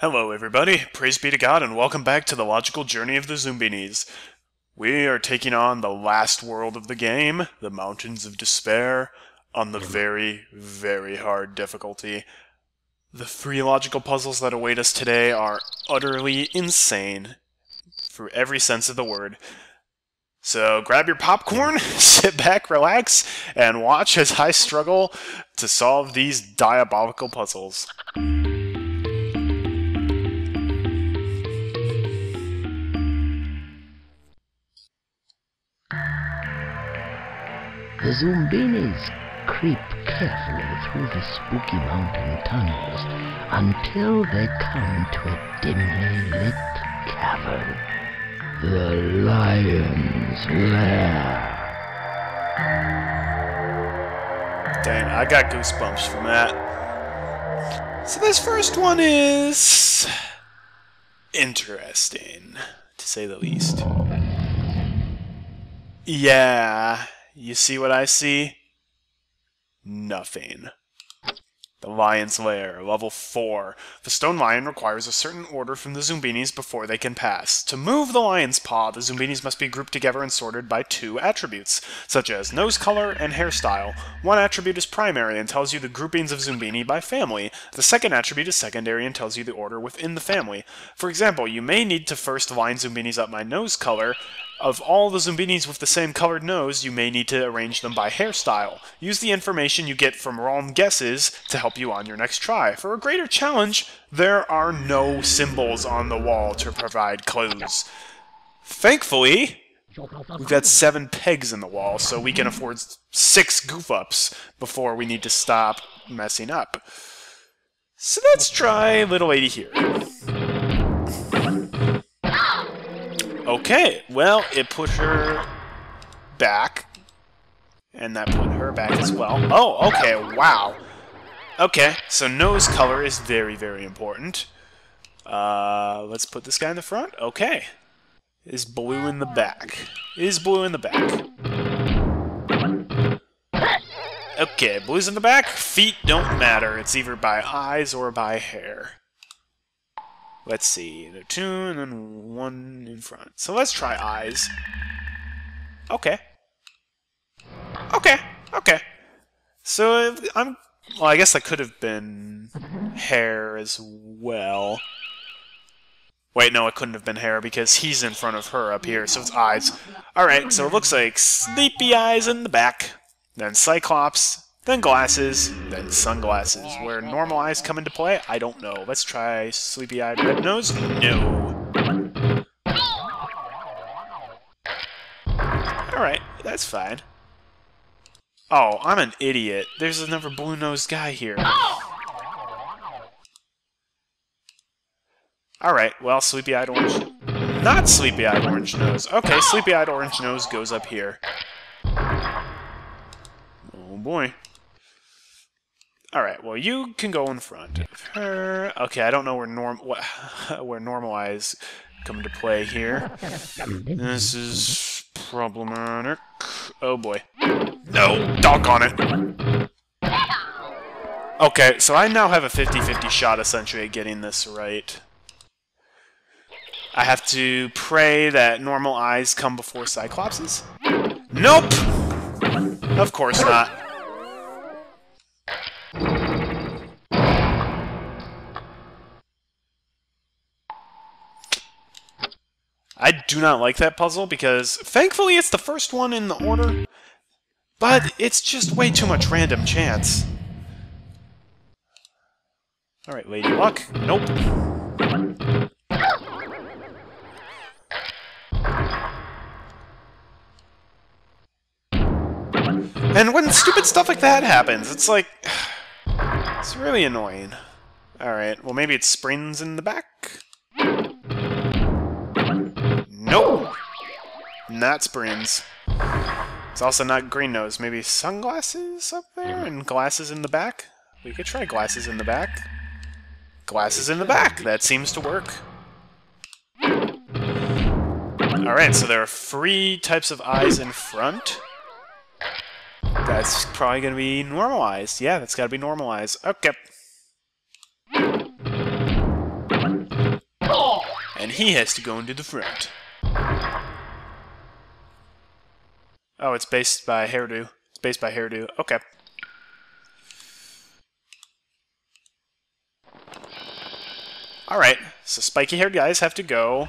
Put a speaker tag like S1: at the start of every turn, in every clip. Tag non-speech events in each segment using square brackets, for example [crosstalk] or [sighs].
S1: Hello, everybody. Praise be to God, and welcome back to the logical journey of the Zoombinis. We are taking on the last world of the game, the Mountains of Despair, on the very, very hard difficulty. The three logical puzzles that await us today are utterly insane, for every sense of the word. So grab your popcorn, [laughs] sit back, relax, and watch as I struggle to solve these diabolical puzzles.
S2: The Zoombinis creep carefully through the spooky mountain tunnels until they come to a dimly lit cavern. The Lion's Lair.
S1: Dang, I got goosebumps from that. So this first one is interesting, to say the least. Yeah, you see what I see? Nothing. The Lion's Lair, level 4. The stone lion requires a certain order from the Zoombinis before they can pass. To move the lion's paw, the Zoombinis must be grouped together and sorted by two attributes, such as nose color and hairstyle. One attribute is primary and tells you the groupings of Zoombini by family. The second attribute is secondary and tells you the order within the family. For example, you may need to first line Zoombinis up by nose color, of all the Zoombinis with the same colored nose, you may need to arrange them by hairstyle. Use the information you get from wrong guesses to help you on your next try. For a greater challenge, there are no symbols on the wall to provide clues. Thankfully, we've got seven pegs in the wall, so we can afford six goof-ups before we need to stop messing up. So let's try Little Lady here. Okay, well, it put her back. And that put her back as well. Oh, okay, wow. Okay, so nose color is very, very important. Uh, let's put this guy in the front. Okay. Is blue in the back. Is blue in the back. Okay, blue's in the back. Feet don't matter. It's either by eyes or by hair. Let's see, the two and then one in front. So let's try eyes. Okay. Okay, okay. So I'm, well, I guess that could have been hair as well. Wait, no, it couldn't have been hair because he's in front of her up here, so it's eyes. Alright, so it looks like sleepy eyes in the back, then Cyclops, then glasses, then sunglasses. Where normal eyes come into play, I don't know. Let's try sleepy-eyed red nose. No. Alright, that's fine. Oh, I'm an idiot. There's another blue-nosed guy here. Alright, well, sleepy-eyed orange... Not sleepy-eyed orange nose. Okay, sleepy-eyed orange nose goes up here. Oh boy. Alright, well, you can go in front of her. Okay, I don't know where norm [laughs] where normal eyes come into play here. This is problematic. Oh boy. No! Doggone it! Okay, so I now have a 50-50 shot, essentially, at getting this right. I have to pray that normal eyes come before Cyclopses? Nope! Of course not. I do not like that puzzle because, thankfully, it's the first one in the order, but it's just way too much random chance. Alright, Lady Luck. Nope. And when stupid stuff like that happens, it's like... [sighs] It's really annoying. Alright, well maybe it's springs in the back? Not springs. It's also not green nose. Maybe sunglasses up there and glasses in the back? We could try glasses in the back. Glasses in the back! That seems to work. Alright, so there are three types of eyes in front. That's probably going to be normalized. Yeah, that's got to be normalized. Okay. And he has to go into the front. Oh, it's based by hairdo. It's based by hairdo. Okay. Alright, so spiky-haired guys have to go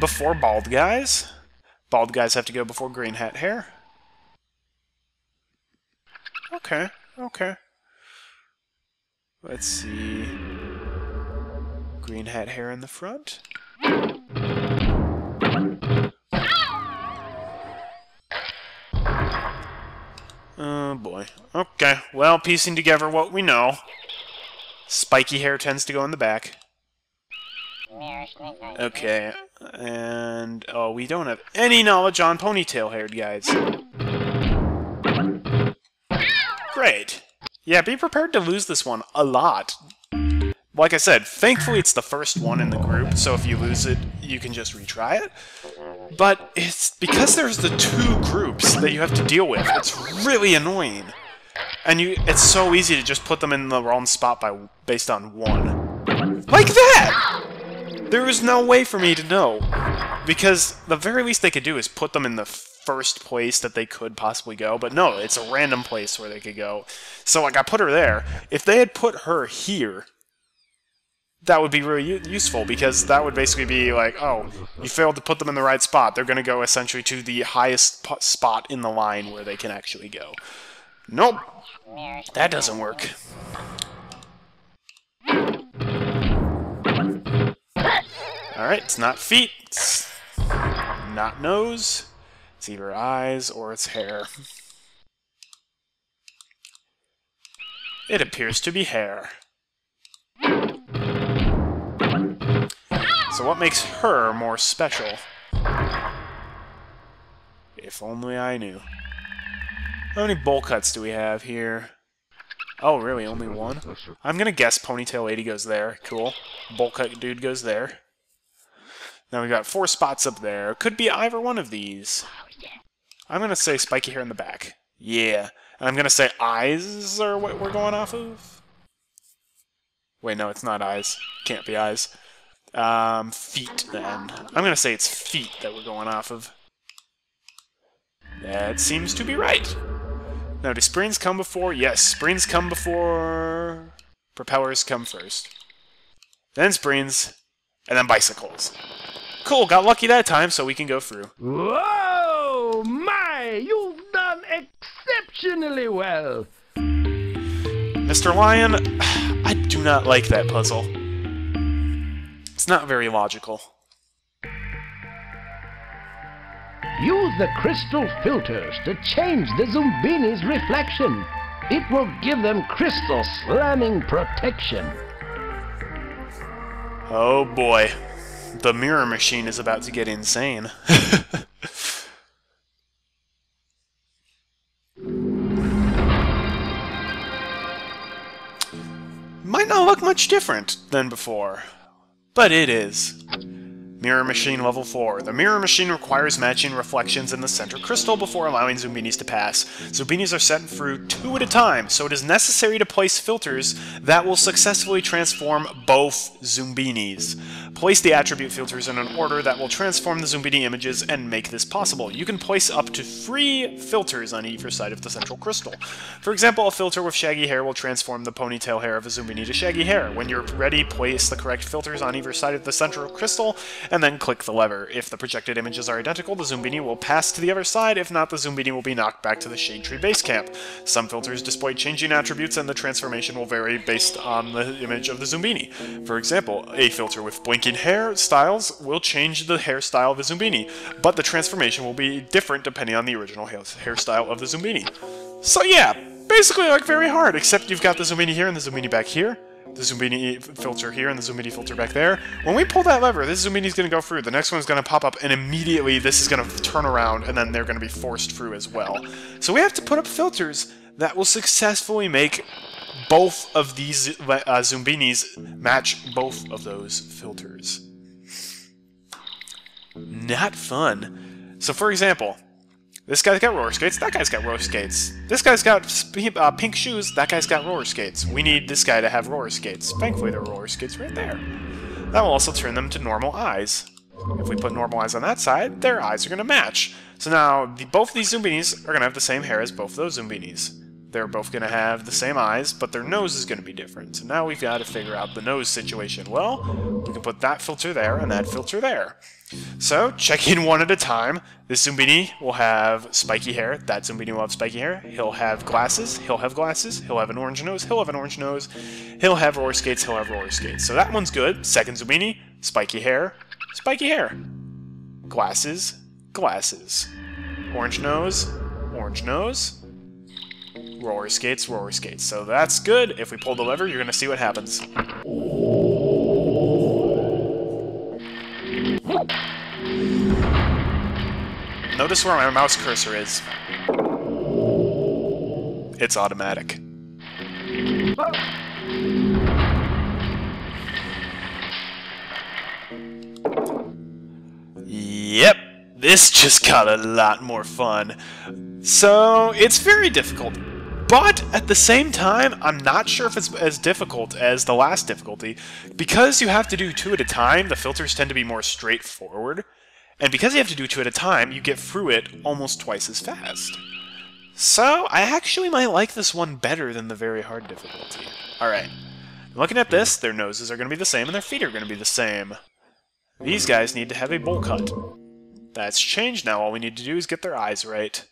S1: before bald guys. Bald guys have to go before green hat hair. Okay, okay. Let's see. Green hat hair in the front. Oh boy. Okay, well, piecing together what we know. Spiky hair tends to go in the back. Okay, and oh, we don't have any knowledge on ponytail-haired guys. Great. Yeah, be prepared to lose this one a lot. Like I said, thankfully it's the first one in the group, so if you lose it, you can just retry it. But it's because there's the two groups that you have to deal with. It's really annoying. And you it's so easy to just put them in the wrong spot by based on one. Like that! There is no way for me to know. Because the very least they could do is put them in the first place that they could possibly go. But no, it's a random place where they could go. So, like, I put her there. If they had put her here, that would be really useful because that would basically be like, oh, you failed to put them in the right spot. They're going to go essentially to the highest spot in the line where they can actually go. Nope. That doesn't work. Alright, it's not feet, it's not nose, it's either eyes or it's hair. It appears to be hair. So what makes her more special? If only I knew. How many bowl cuts do we have here? Oh, really? Only one? I'm gonna guess Ponytail Lady goes there. Cool. Bowl cut dude goes there. Now we got four spots up there. Could be either one of these. I'm gonna say spiky hair in the back. Yeah. And I'm gonna say eyes are what we're going off of. Wait, no, it's not eyes. Can't be eyes. Um, feet, then. I'm gonna say it's feet that we're going off of. That seems to be right. Now, do springs come before? Yes, springs come before... Propellers come first. Then springs, and then bicycles. Cool, got lucky that time, so we can go through.
S2: Whoa! My! You've done exceptionally well!
S1: Mr. Lion, [sighs] I do not like that puzzle. Not very logical.
S2: Use the crystal filters to change the Zoombini's reflection. It will give them crystal slamming protection.
S1: Oh boy. The mirror machine is about to get insane. [laughs] Might not look much different than before, but it is. Mirror Machine Level 4. The Mirror Machine requires matching reflections in the center crystal before allowing Zoombinis to pass. Zoombinis are sent through two at a time, so it is necessary to place filters that will successfully transform both Zoombinis. Place the attribute filters in an order that will transform the Zoombini images and make this possible. You can place up to three filters on either side of the central crystal. For example, a filter with shaggy hair will transform the ponytail hair of a Zoombini to shaggy hair. When you're ready, place the correct filters on either side of the central crystal and then click the lever. If the projected images are identical, the Zoombini will pass to the other side, if not, the Zoombini will be knocked back to the Shade Tree base camp. Some filters display changing attributes, and the transformation will vary based on the image of the Zoombini. For example, a filter with blinking hair styles will change the hairstyle of the Zoombini, but the transformation will be different depending on the original hairstyle of the Zoombini. So yeah, basically like very hard, except you've got the Zoombini here and the Zoombini back here the Zoombini filter here and the Zoombini filter back there. When we pull that lever, this Zoombini is going to go through. The next one is going to pop up, and immediately this is going to turn around, and then they're going to be forced through as well. So we have to put up filters that will successfully make both of these uh, Zoombinis match both of those filters. Not fun. So for example, this guy's got roller skates, that guy's got roller skates. This guy's got uh, pink shoes, that guy's got roller skates. We need this guy to have roller skates. Thankfully, there are roller skates right there. That will also turn them to normal eyes. If we put normal eyes on that side, their eyes are going to match. So now, the, both of these Zoombinis are going to have the same hair as both of those Zoombinis. They're both going to have the same eyes, but their nose is going to be different. So now we've got to figure out the nose situation. Well, we can put that filter there and that filter there. So, checking one at a time, this Zoombini will have spiky hair, that Zoombini will have spiky hair, he'll have glasses, he'll have glasses, he'll have an orange nose, he'll have an orange nose, he'll have roller skates, he'll have roller skates. So that one's good. Second Zoombini, spiky hair, spiky hair. Glasses, glasses. Orange nose, orange nose, roller skates, roller skates. So that's good. If we pull the lever, you're going to see what happens. Notice where my mouse cursor is. It's automatic. Yep, this just got a lot more fun. So, it's very difficult. But at the same time, I'm not sure if it's as difficult as the last difficulty. Because you have to do two at a time, the filters tend to be more straightforward. And because you have to do two at a time, you get through it almost twice as fast. So, I actually might like this one better than the very hard difficulty. Alright. Looking at this, their noses are going to be the same and their feet are going to be the same. These guys need to have a bowl cut. That's changed now. All we need to do is get their eyes right.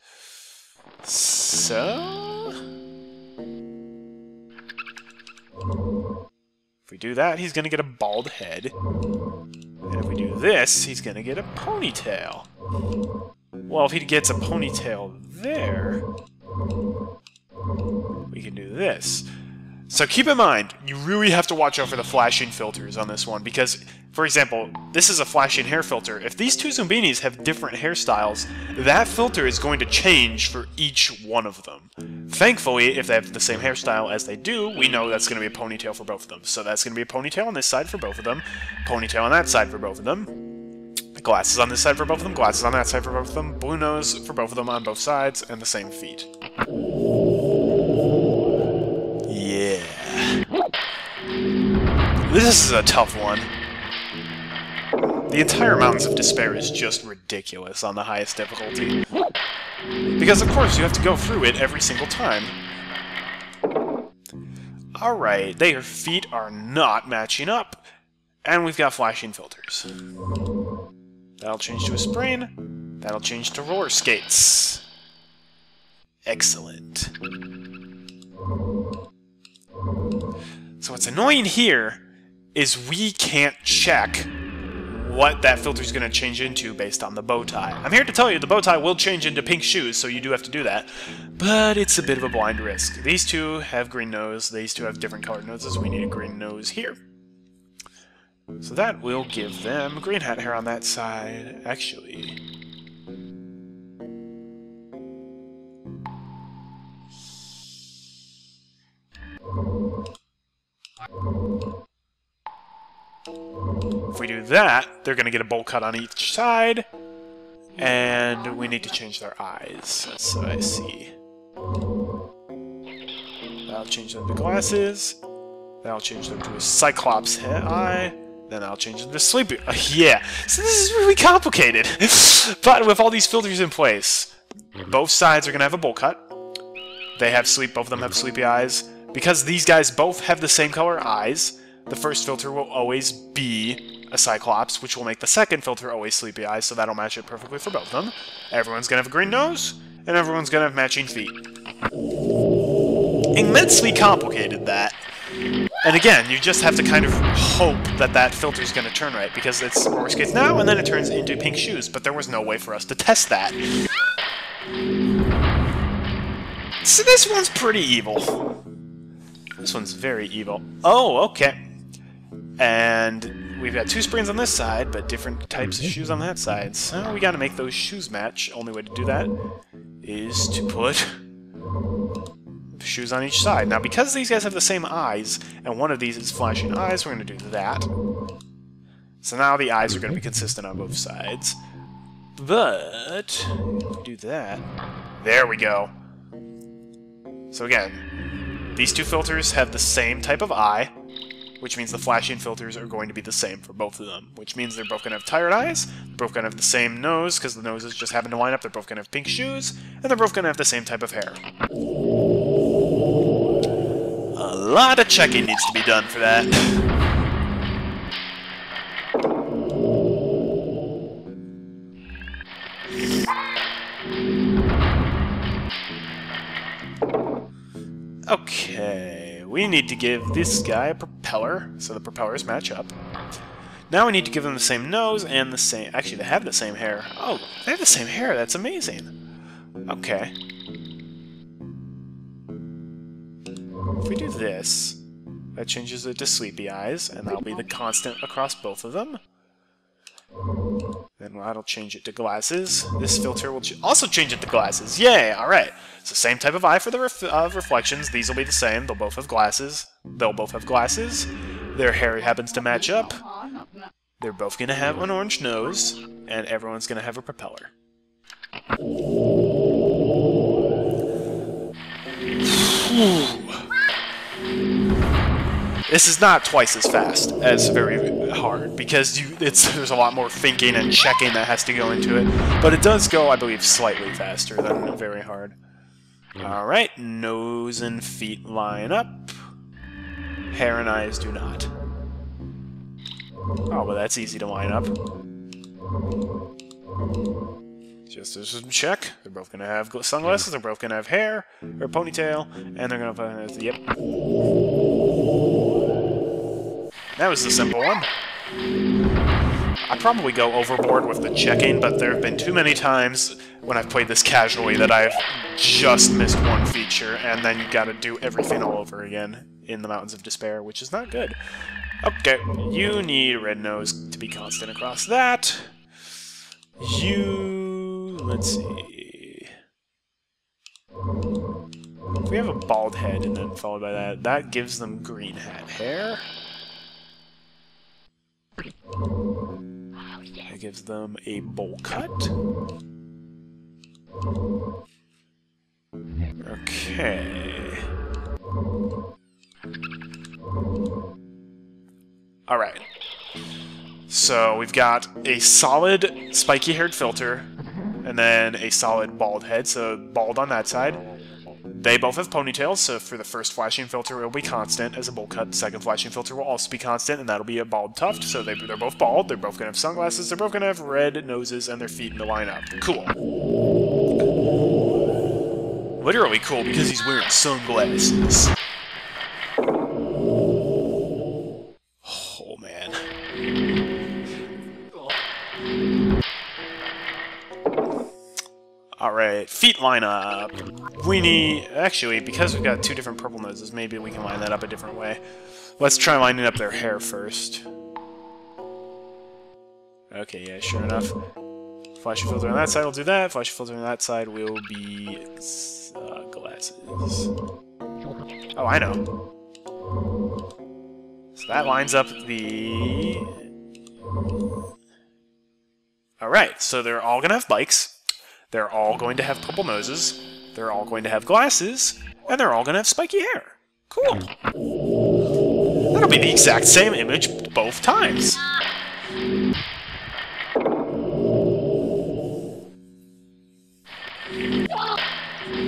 S1: So... If we do that, he's to get a bald head. And if we do this, he's to get a ponytail. Well, if he gets a ponytail there, we can do this. So keep in mind, you really have to watch out for the flashing filters on this one, because, for example, this is a flashing hair filter. If these two Zoombinis have different hairstyles, that filter is going to change for each one of them. Thankfully, if they have the same hairstyle as they do, we know that's going to be a ponytail for both of them. So that's going to be a ponytail on this side for both of them, ponytail on that side for both of them, glasses on this side for both of them, glasses on that side for both of them, blue nose for both of them on both sides, and the same feet. This is a tough one. The entire Mountains of Despair is just ridiculous on the highest difficulty. Because, of course, you have to go through it every single time. Alright, their feet are not matching up. And we've got flashing filters. That'll change to a sprain. That'll change to roller skates. Excellent. So what's annoying here is we can't check what that filter is going to change into based on the bow tie. I'm here to tell you the bow tie will change into pink shoes, so you do have to do that. But it's a bit of a blind risk. These two have green nose, these two have different colored noses, we need a green nose here. So that will give them green hat hair on that side, actually. If we do that, they're going to get a bowl cut on each side, and we need to change their eyes. So I see. That'll change them to glasses. That'll change them to a Cyclops head eye. Then I'll change them to sleepy. Uh, yeah, so this is really complicated. [laughs] but with all these filters in place, both sides are going to have a bowl cut. They have sleep, both of them have sleepy eyes. Because these guys both have the same color eyes, the first filter will always be a Cyclops, which will make the second filter always Sleepy Eyes, so that'll match it perfectly for both of them. Everyone's gonna have a green nose, and everyone's gonna have matching feet. Immensely complicated, that. And again, you just have to kind of hope that that filter is going to turn right, because it's roller skates now, and then it turns into pink shoes, but there was no way for us to test that. So this one's pretty evil. This one's very evil. Oh, okay. And we've got two springs on this side, but different types of mm-hmm. shoes on that side. So we gotta make those shoes match. Only way to do that is to put shoes on each side. Now, because these guys have the same eyes, and one of these is flashing eyes, we're going to do that. So now the eyes are going to be mm-hmm. consistent on both sides. But, do that. There we go. So again, these two filters have the same type of eye, which means the flashing filters are going to be the same for both of them, which means they're both going to have tired eyes, they're both going to have the same nose, because the noses just happen to line up, they're both going to have pink shoes, and they're both going to have the same type of hair. A lot of checking needs to be done for that. Okay, we need to give this guy a propeller, so the propellers match up. Now we need to give them the same nose and the same... Actually, they have the same hair. Oh, they have the same hair. That's amazing. Okay. If we do this, that changes it to sleepy eyes, and that'll be the constant across both of them. Then that'll change it to glasses. This filter will ch also change it to glasses. Yay! Alright. The same type of eye for the ref uh, reflections. These will be the same. They'll both have glasses. They'll both have glasses. Their hair happens to match up. They're both going to have an orange nose, and everyone's going to have a propeller. This is not twice as fast as very hard because you it's there's a lot more thinking and checking that has to go into it. But it does go, I believe, slightly faster than very hard. Alright, nose and feet line up. Hair and eyes do not. Oh, well that's easy to line up. Just as a check, they're both gonna have sunglasses, they're both gonna have hair, or ponytail, and they're gonna have, yep. That was the simple one. I probably go overboard with the checking, but there have been too many times when I've played this casually that I've just missed one feature, and then you gotta do everything all over again in the Mountains of Despair, which is not good. Okay, you need red nose to be constant across that. You... let's see... If we have a bald head and then followed by that, that gives them green hat hair. That gives them a bowl cut. Okay. Alright. So we've got a solid spiky-haired filter, and then a solid bald head, so bald on that side. They both have ponytails, so for the first flashing filter, it will be constant as a bowl cut. Second flashing filter will also be constant, and that'll be a bald tuft. So they, they're both bald, they're both to have sunglasses, they're both to have red noses, and their feet in the line up. Cool. Literally cool, because he's wearing sunglasses. Alright, feet line up. We need... Actually, because we've got two different purple noses, maybe we can line that up a different way. Let's try lining up their hair first. Okay, yeah, sure enough. Flashy filter on that side will do that. Flashy filter on that side will be... Uh, glasses. Oh, I know. So that lines up the... Alright, so they're all to have bikes. They're all going to have purple noses. They're all going to have glasses. And they're all going to have spiky hair. Cool. That'll be the exact same image both times.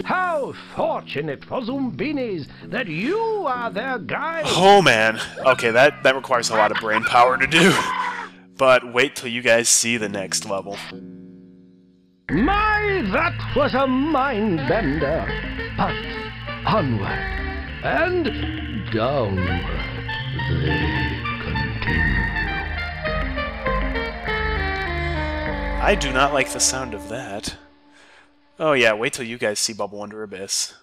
S2: How fortunate for Zoombinis that you are their guide!
S1: Oh man. Okay, that, that requires a lot of brain power to do. But wait till you guys see the next level.
S2: My, that was a mind bender. But onward and downward they continue.
S1: I do not like the sound of that. Oh yeah, wait till you guys see Bubblewonder Abyss.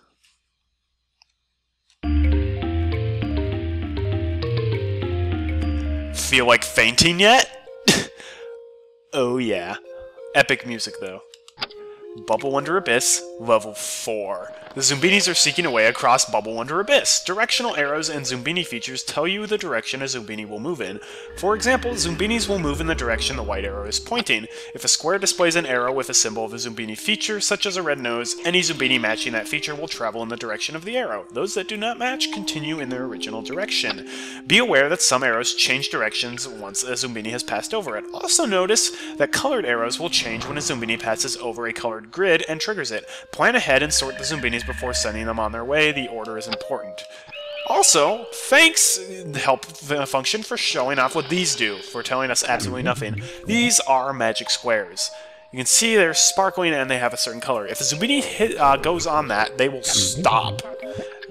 S1: Feel like fainting yet? [laughs] oh yeah. Epic music though. Bubblewonder Abyss, Level 4. The Zoombinis are seeking a way across Bubblewonder Abyss. Directional arrows and Zoombini features tell you the direction a Zoombini will move in. For example, Zoombinis will move in the direction the white arrow is pointing. If a square displays an arrow with a symbol of a Zoombini feature, such as a red nose, any Zoombini matching that feature will travel in the direction of the arrow. Those that do not match continue in their original direction. Be aware that some arrows change directions once a Zoombini has passed over it. Also notice that colored arrows will change when a Zoombini passes over a colored grid and triggers it. Plan ahead and sort the Zoombinis before sending them on their way. The order is important. Also, thanks help function for showing off what these do, for telling us absolutely nothing. These are magic squares. You can see they're sparkling and they have a certain color. If a Zoombini hit, uh, goes on that, they will stop.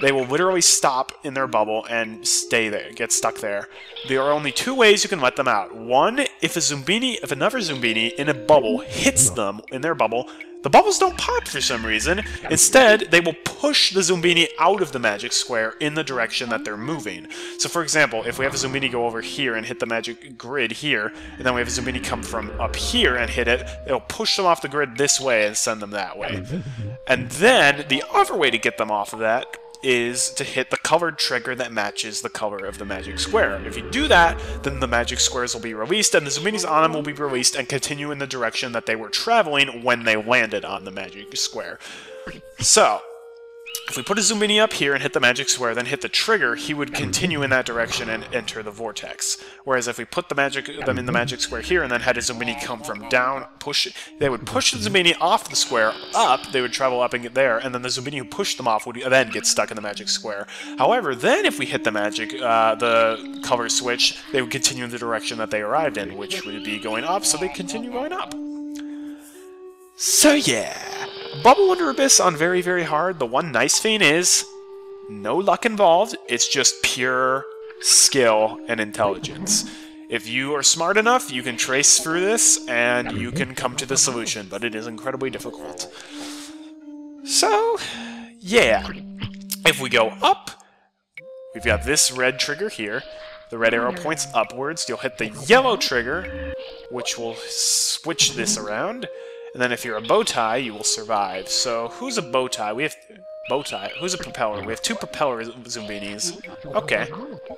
S1: They will literally stop in their bubble and stay there, get stuck there. There are only two ways you can let them out. One, if a Zoombini, if another Zoombini in a bubble hits them in their bubble, the bubbles don't pop for some reason. Instead, they will push the Zoombini out of the magic square in the direction that they're moving. So for example, if we have a Zoombini go over here and hit the magic grid here, and then we have a Zoombini come from up here and hit it, it'll push them off the grid this way and send them that way. [laughs] And then, the other way to get them off of that is to hit the colored trigger that matches the color of the magic square. If you do that, then the magic squares will be released, and the Zoombinis on them will be released and continue in the direction that they were traveling when they landed on the magic square. So, if we put a Zoombini up here and hit the magic square, then hit the trigger, he would continue in that direction and enter the vortex. Whereas if we put the magic them in the magic square here and then had a Zoombini come from down, push, they would push the Zoombini off the square, up, they would travel up and get there, and then the Zoombini who pushed them off would then get stuck in the magic square. However, then if we hit the magic, uh, the color switch, they would continue in the direction that they arrived in, which would be going up, so they continue going up. So yeah. Bubblewonder Abyss on very, very hard. The one nice thing is, no luck involved. It's just pure skill and intelligence. If you are smart enough, you can trace through this, and you can come to the solution, but it is incredibly difficult. So, yeah. If we go up, we've got this red trigger here. The red arrow points upwards. You'll hit the yellow trigger, which will switch this around. And then if you're a bow tie, you will survive. So who's a bow tie? We have bow tie. Who's a propeller? We have two propeller Zoombinis. Okay,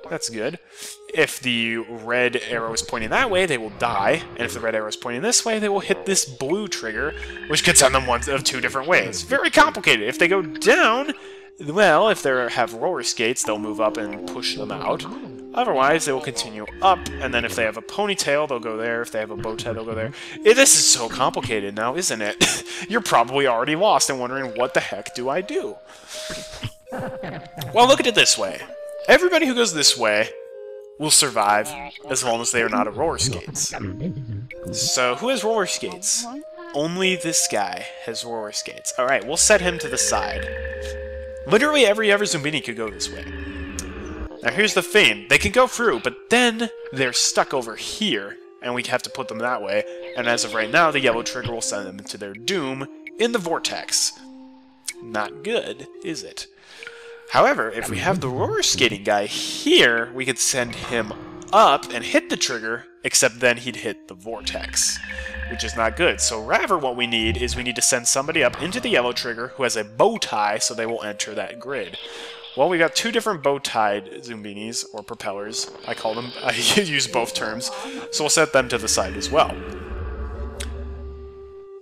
S1: that's good. If the red arrow is pointing that way, they will die. And if the red arrow is pointing this way, they will hit this blue trigger, which gets send them one of two different ways. Very complicated. If they go down, well, if they have roller skates, they'll move up and push them out. Otherwise, they will continue up, and then if they have a ponytail, they'll go there. If they have a bow tie, they'll go there. This is so complicated now, isn't it? [laughs] You're probably already lost and wondering, what the heck do I do? Well, look at it this way. Everybody who goes this way will survive as long as they are not a roller skates. So, who has roller skates? Only this guy has roller skates. Alright, we'll set him to the side. Literally every ever Zoombini could go this way. Now here's the thing, they can go through, but then they're stuck over here, and we have to put them that way, and as of right now, the yellow trigger will send them to their doom in the vortex. Not good, is it? However, if we have the roller skating guy here, we could send him up and hit the trigger, except then he'd hit the vortex, which is not good. So rather what we need is we need to send somebody up into the yellow trigger who has a bow tie so they will enter that grid. Well, we got two different bow-tied Zoombinis, or propellers. I call them, [laughs] I use both terms. So we'll set them to the side as well.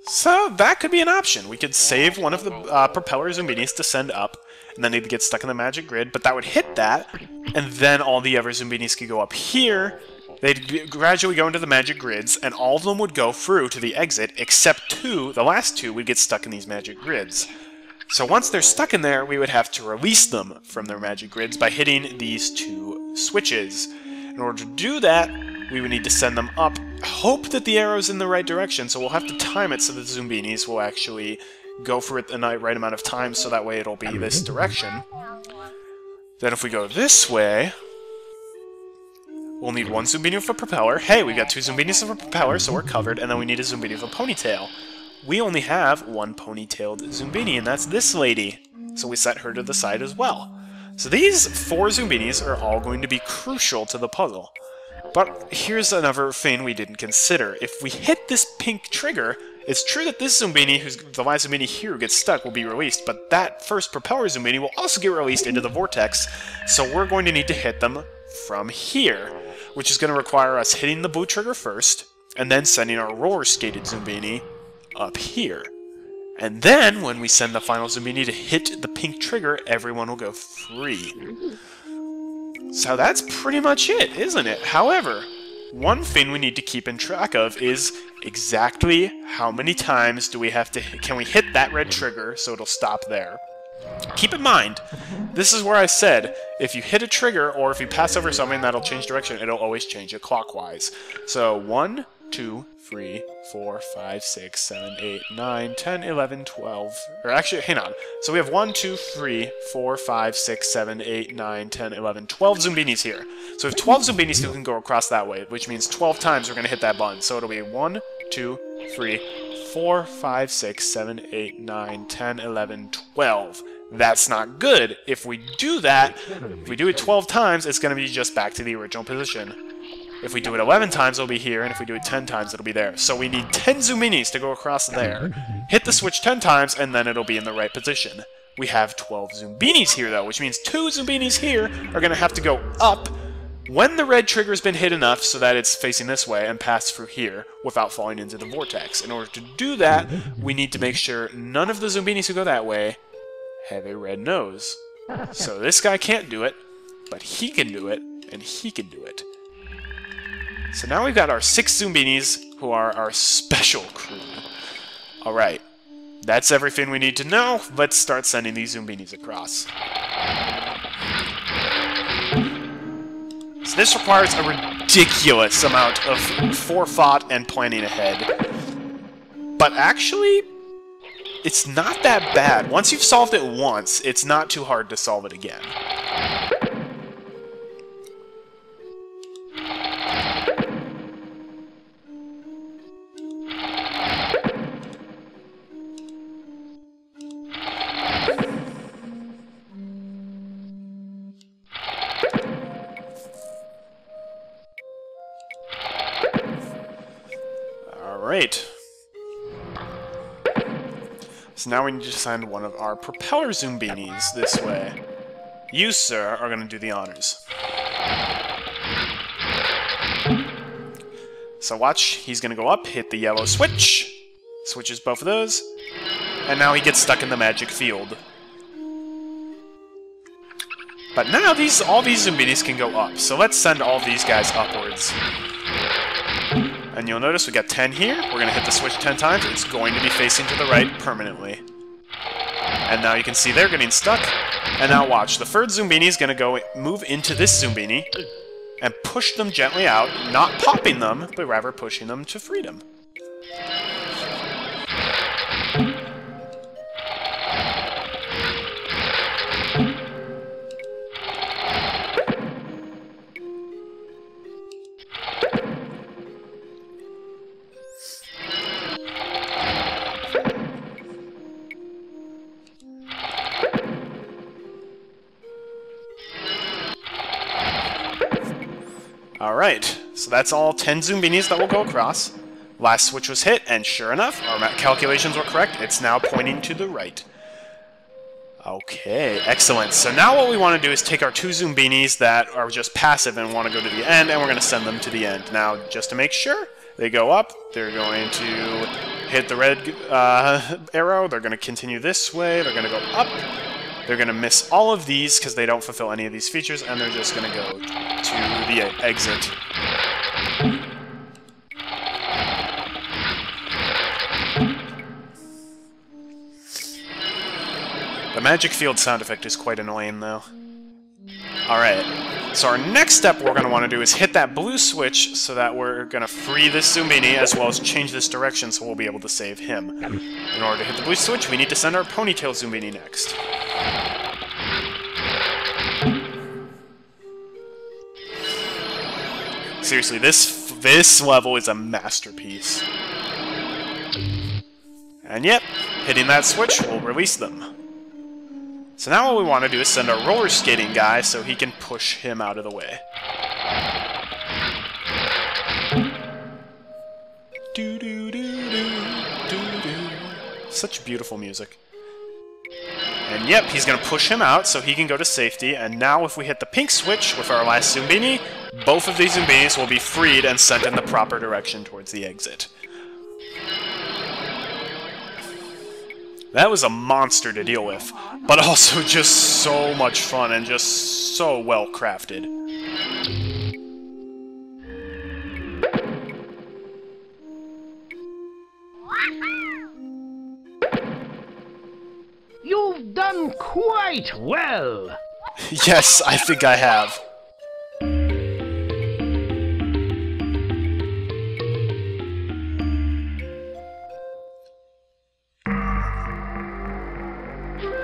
S1: So that could be an option. We could save one of the uh, propeller Zoombinis to send up, and then they'd get stuck in the magic grid, but that would hit that, and then all the other Zoombinis could go up here, They'd gradually go into the magic grids, and all of them would go through to the exit, except two, the last two, would get stuck in these magic grids. So once they're stuck in there, we would have to release them from their magic grids by hitting these two switches. In order to do that, we would need to send them up, hope that the arrow's in the right direction, so we'll have to time it so the Zoombinis will actually go for it the right amount of time, so that way it'll be this direction. Then if we go this way, we'll need one Zoombini with a propeller. Hey, we got two Zoombinis with a propeller, so we're covered, and then we need a Zoombini with a ponytail we only have one ponytailed Zoombini, and that's this lady. So we set her to the side as well. So these four Zoombinis are all going to be crucial to the puzzle. But here's another thing we didn't consider. If we hit this pink trigger, It's true that this Zoombini, who's the last Zoombini here who gets stuck, will be released, but that first propeller Zoombini will also get released into the vortex, so we're going to need to hit them from here, which is going to require us hitting the blue trigger first, and then sending our roller skated Zoombini up here. And then, when we send the final Zoombini to hit the pink trigger, everyone will go free. So that's pretty much it, isn't it? However, one thing we need to keep in track of is exactly how many times do we have to can we hit that red trigger so it'll stop there. Keep in mind, this is where I said, if you hit a trigger or if you pass over something that'll change direction, it'll always change it clockwise. So one, two, 3, 4, 5, 6, 7, 8, 9, 10, 11, 12. Or actually, hang on. So we have 1, 2, 3, 4, 5, 6, 7, 8, 9, 10, 11, 12 Zoombinis here. So we have 12 Zoombinis who can go across that way, which means 12 times we're going to hit that button. So it'll be 1, 2, 3, 4, 5, 6, 7, 8, 9, 10, 11, 12. That's not good. If we do that, if we do it 12 times, it's going to be just back to the original position. If we do it 11 times, it'll be here, and if we do it 10 times, it'll be there. So we need 10 Zoombinis to go across there. Hit the switch 10 times, and then it'll be in the right position. We have 12 Zoombinis here, though, which means two Zoombinis here are going to have to go up when the red trigger's been hit enough so that it's facing this way and pass through here without falling into the vortex. In order to do that, we need to make sure none of the Zoombinis who go that way have a red nose. So this guy can't do it, but he can do it, and he can do it. So now we've got our six Zoombinis, who are our special crew. Alright, that's everything we need to know. Let's start sending these Zoombinis across. So this requires a ridiculous amount of forethought and planning ahead. But actually, it's not that bad. Once you've solved it once, it's not too hard to solve it again. So now we need to send one of our propeller Zoombinis this way. You, sir, are going to do the honors. So watch, he's going to go up, hit the yellow switch, switches both of those, and now he gets stuck in the magic field. But now these all these Zoombinis can go up, so let's send all these guys upwards. And you'll notice we got 10 here. We're going to hit the switch 10 times. It's going to be facing to the right permanently. And now you can see they're getting stuck. And now watch. The third Zoombini is going to go move into this Zoombini and push them gently out, not popping them, but rather pushing them to freedom. Alright, so that's all 10 Zoombinis that will go across. Last switch was hit, and sure enough, our calculations were correct. It's now pointing to the right. Okay, excellent. So now what we want to do is take our two Zoombinis that are just passive and want to go to the end, and we're going to send them to the end. Now, just to make sure, they go up, they're going to hit the red uh, arrow, they're going to continue this way, they're going to go up, they're going to miss all of these because they don't fulfill any of these features, and they're just going to go to the exit. The magic field sound effect is quite annoying, though. Alright, so our next step we're going to want to do is hit that blue switch so that we're going to free this Zoombini as well as change this direction so we'll be able to save him. In order to hit the blue switch, we need to send our Ponytail Zoombini next. Seriously, this this level is a masterpiece. And yep, hitting that switch will release them. So now what we want to do is send our roller skating guy so he can push him out of the way. Such beautiful music. And yep, he's going to push him out so he can go to safety. And now if we hit the pink switch with our last Zoombini, both of these Zoombinis will be freed and sent in the proper direction towards the exit. That was a monster to deal with, but also [laughs] just so much fun and just so well crafted.
S2: You've done quite well.
S1: yes, I think I have.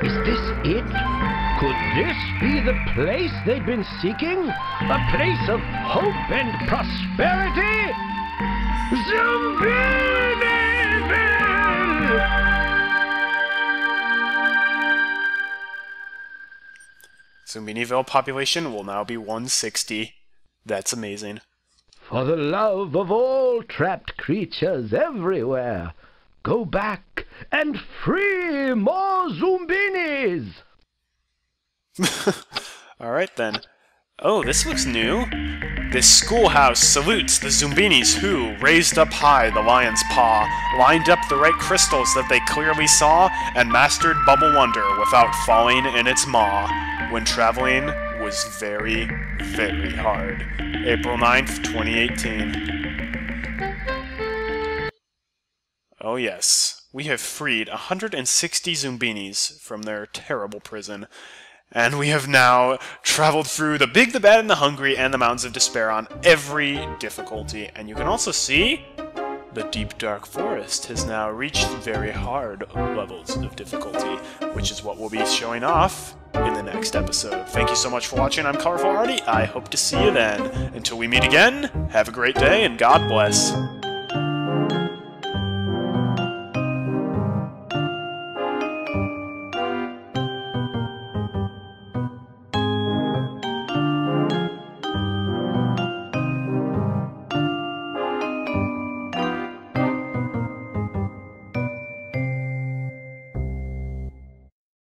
S2: Is this it? Could this be the place they've been seeking? A place of hope and prosperity?
S1: Zoombiniville population will now be 160. That's amazing.
S2: For the love of all trapped creatures everywhere, go back and free more Zoombinis! [laughs]
S1: Alright then. Oh, this looks new. This schoolhouse salutes the Zoombinis who, raised up high the lion's paw, lined up the right crystals that they clearly saw, and mastered Bubblewonder without falling in its maw, when traveling was very, very hard. April 9th, 2018. Oh yes, we have freed 160 Zoombinis from their terrible prison, and we have now traveled through the Big, the Bad, and the Hungry and the Mountains of Despair on every difficulty. And you can also see the Deep Dark Forest has now reached very hard levels of difficulty, which is what we'll be showing off in the next episode. Thank you so much for watching. I'm Colorful Arty. I hope to see you then. Until we meet again, have a great day and God bless.